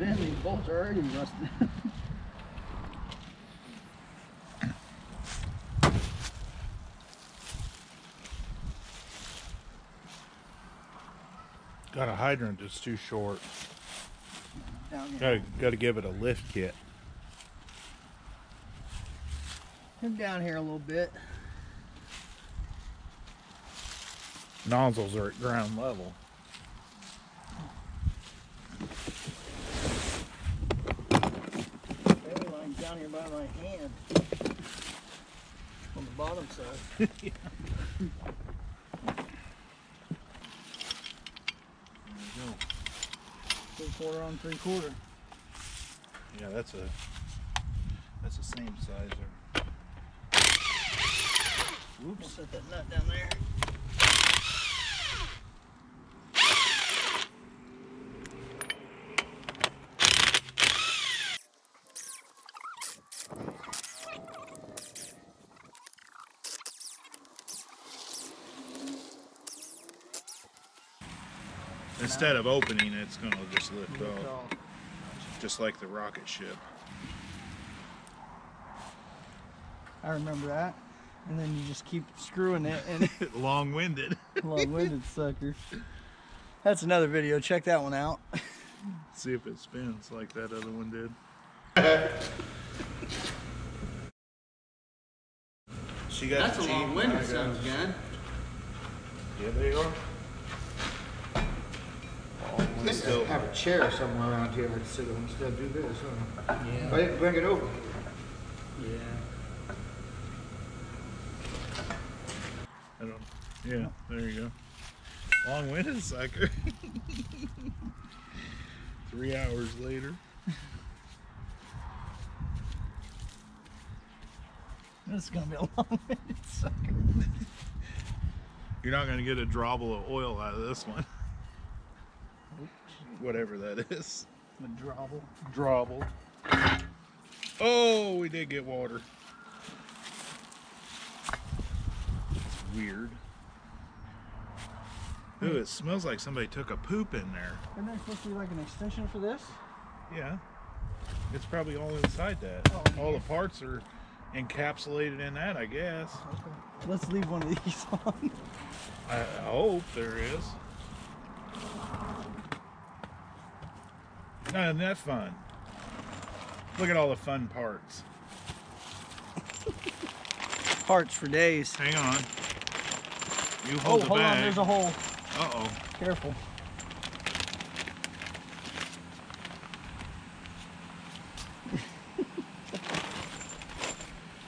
It's already rusted. Got a hydrant that's too short. Gotta gotta give it a lift kit. Come down here a little bit. Nozzles are at ground level. Battery line's down here by my hand. On the bottom side. yeah Three quarter on three quarter. Yeah, that's a that's the same size there. We'll set that nut down there. Instead of opening, it's gonna just lift Lift off, off. just like the rocket ship. I remember that. And then you just keep screwing it and Long-winded. long-winded sucker. That's another video. Check that one out. See if it spins like that other one did. she got That's a long-winded I got- son of a gun. Yeah, they are. Let's Still- have a chair somewhere around here to sit on instead of do this, huh? Yeah. Bring bring it over. Yeah. I don't. Yeah, there you go. Long-winded sucker. Three hours later. This is gonna be a long-winded sucker. You're not gonna get a drobble of oil out of this one. Whatever that is. The drobble. Drobble. Oh, we did get water. It's weird. Ooh, it smells like somebody took a poop in there. Isn't there supposed to be like an extension for this? Yeah. It's probably all inside that. Oh, all yeah. the parts are encapsulated in that, I guess. Okay. Let's leave one of these on. I, I hope there is. No, isn't that fun? Look at all the fun parts. Parts for days. Hang on. You Oh, hold the hold on. There's a hole. Uh oh. Careful.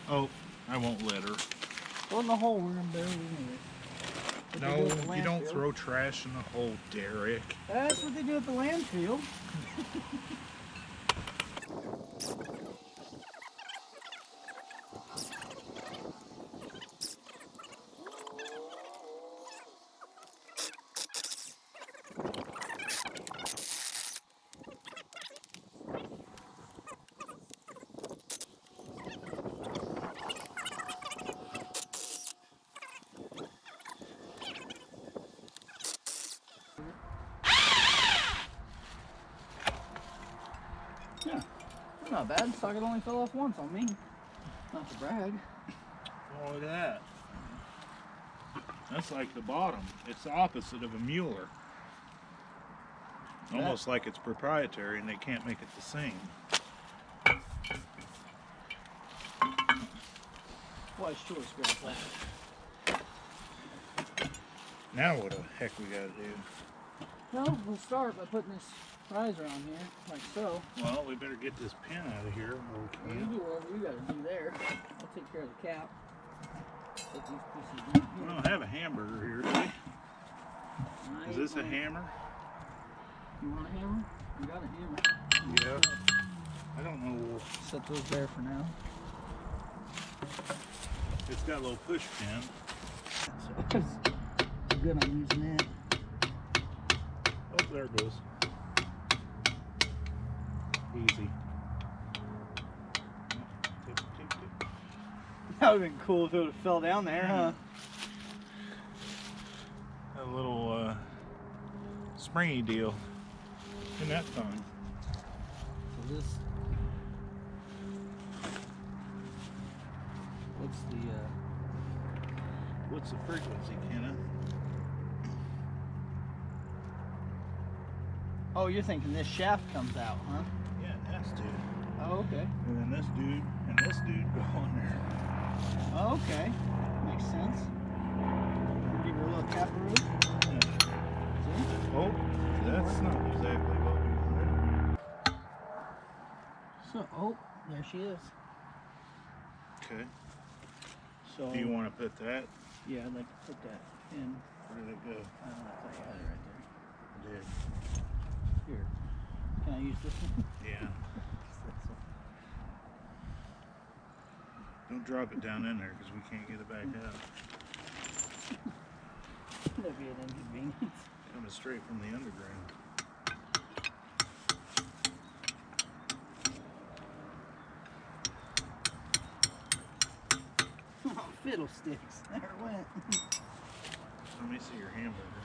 Oh, I won't let her. Go in the hole. We're gonna bury it anyway. No, do you don't throw trash in the hole, Derek. That's what they do at the landfill. Yeah. That's not bad. Socket only fell off once on me. Not to brag. Oh, look at that. That's like the bottom. It's the opposite of a Mueller. Almost like it's proprietary and they can't make it the same. Wise choice, Grandpa. Now what the heck we gotta do? Well, we'll start by putting this riser on here, like so. Well, we better get this pin out of here. we You do whatever you gotta do there. I'll take care of the cap. Put these pieces in We don't have a hamburger here, do we? Is this a hammer? You want a hammer? You got a hammer. Yeah. I don't know. Set those there for now. It's got a little push pin. So I'm good on using that. Oh, there it goes. Easy. Tip, tip, tip. That would've been cool if it would've fell down there, huh? A little uh, springy deal. Isn't that fun? So this. What's the uh? What's the frequency, Kenna? Oh, you're thinking this shaft comes out, huh? Yeah, it. Oh, okay. And then this dude and this dude go on there. Oh, okay. Makes sense. Give her a little caparoo. See? Oh, that's not exactly what we wanted. So, oh, there she is. Okay. So, Do you want to put that? yeah, I'd like to put that in. Where did it go? I don't know if I had it right It did. Here. Can I use this one? Yeah. Don't drop it down in there because we can't get it back out. That'd be an inconvenience. Coming straight from the underground. Oh, fiddlesticks. There it went. Let me see your hamburger.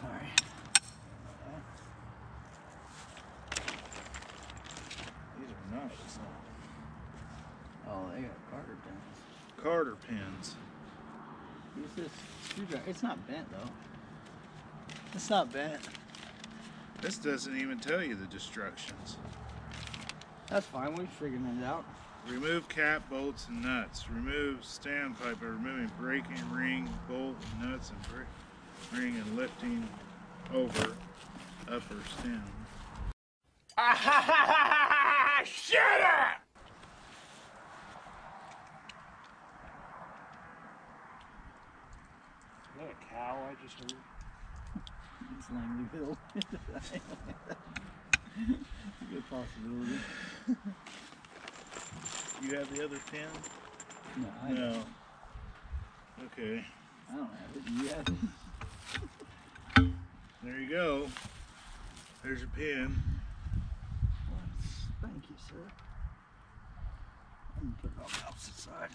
Sorry. These are nice. Oh, they got Carter pins. Carter pins. Use this screwdriver. It's not bent though. It's not bent. This doesn't even tell you the destructions. That's fine. we're figuring it out. Remove cap, bolts, and nuts. Remove standpipe by removing braking ring, bolt, and nuts, and bra- ring and lifting over upper stem. Ah, shut up! A cow I just heard? It's Langleyville. Good possibility. You have the other pin? No, I, No. Okay, I don't have it. You have it. there you go. There's your pin. Thank you, sir. I'm gonna put it on the opposite side.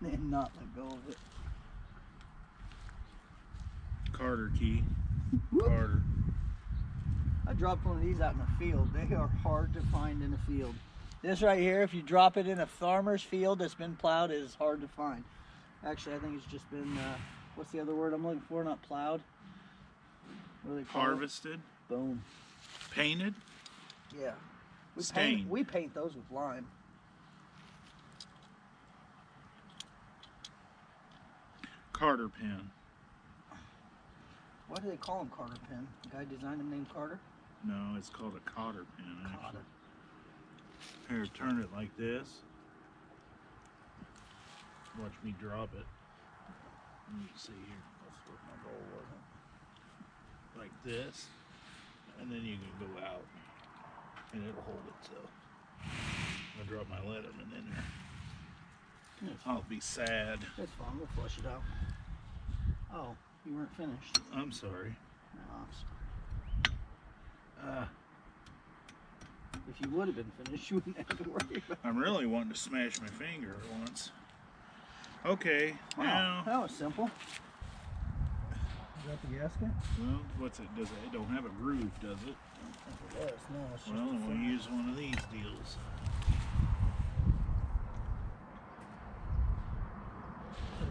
and not let go of it. Carter key. Whoop. Carter. I dropped one of these out in the field. They are hard to find in the field. This right here, if you drop it in a farmer's field that's been plowed, is hard to find. Actually, I think it's just been, uh, what's the other word I'm looking for? Not plowed. What do they Harvested. it? Boom. Painted. Yeah. We Stained. paint, we paint those with lime. Carter pin. Why do they call them Carter pin? The guy designed them named Carter? No, it's called a cotter pin. Actually. Cotter. Here, turn it like this. Watch me drop it. Let me see here. That's what my goal was. Like this. And then you can go out. And it'll hold itself. I drop my Leatherman in there. I'll be sad. That's fine. We'll flush it out. Oh, you weren't finished. I'm sorry. No, I'm sorry. Uh, If you would have been finished, you wouldn't have to worry about I'm really wanting to smash my finger at once. Okay, Wow, now, that was simple. Is that the gasket? well, what's it? Does it, it don't have a groove, does it? I don't think it was. No, it's just Well, we'll use one of these deals.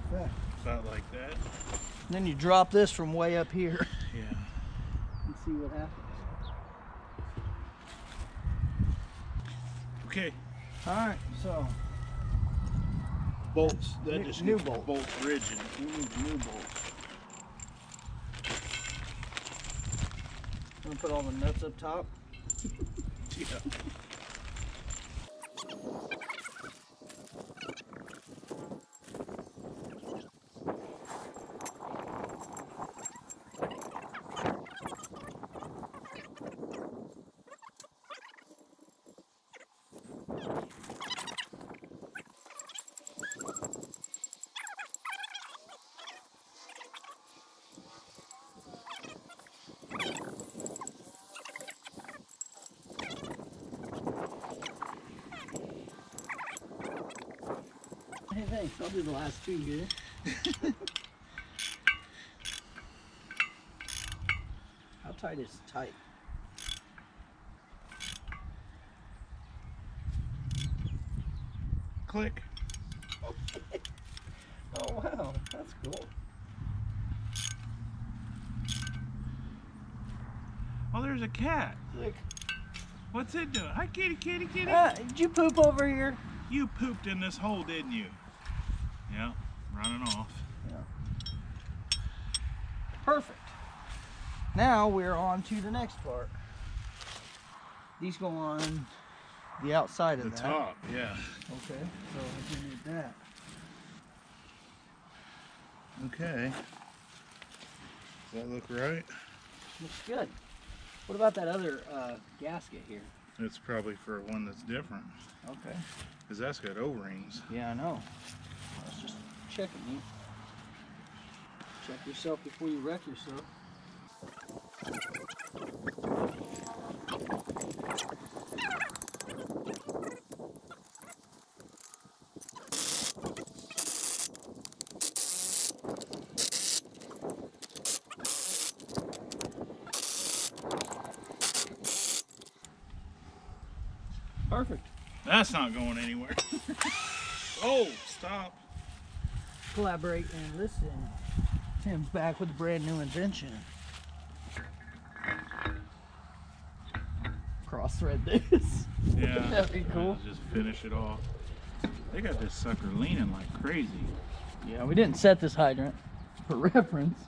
Perfect. About like that. Then you drop this from way up here Yeah. and see what happens. Okay. All right, so Bolts. That New- just new needs bolt. bolts rigid. we need new bolts. I'm gonna put all the nuts up top. Yeah. Hey, thanks. I'll do the last two here. How tight is tight? Click. oh, wow. That's cool. Oh, there's a cat. Click. What's it doing? Hi, kitty, kitty, kitty. Uh, did you poop over here? You pooped in this hole, didn't you? Yeah, running off. Yeah. Perfect. Now we're on to the next part. These go on the outside of The that. top, yeah. Okay, so we need that. Okay. Does that look right? Looks good. What about that other uh, gasket here? It's probably for one that's different. Okay. Because that's got O-rings. Yeah, I know. I was just checking you. Check yourself before you wreck yourself. Perfect. That's not going anywhere. oh, stop. Collaborate and listen. Tim's back with a brand new invention. Cross thread this. Yeah. That'd be cool. Just finish it off. They got this sucker leaning like crazy. Yeah, we didn't set this hydrant for reference.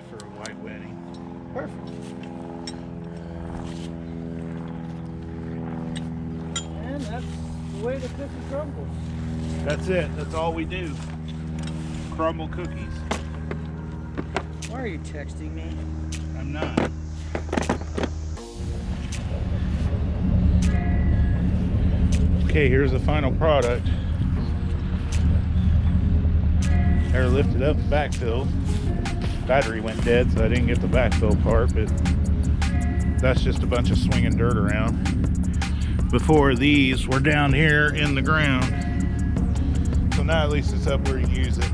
Day for a white wedding. Perfect. And that's the way the crumbles. That's it. That's all we do. Crumble cookies. Why are you texting me? I'm not. Okay, here's the final product. Air lifted up, backfill. Battery went dead, so I didn't get the backfill part, but that's just a bunch of swinging dirt around. Before these were down here in the ground. So now at least it's up where you use it.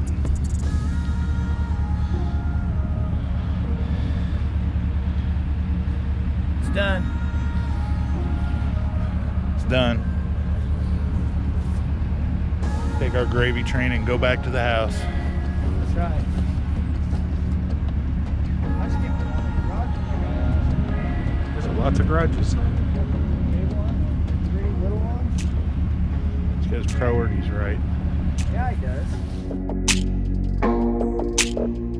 It's done. It's done. Take our gravy train and go back to the house. That's right. Lots of garages. Ones. It's because priorities right. Yeah, he does.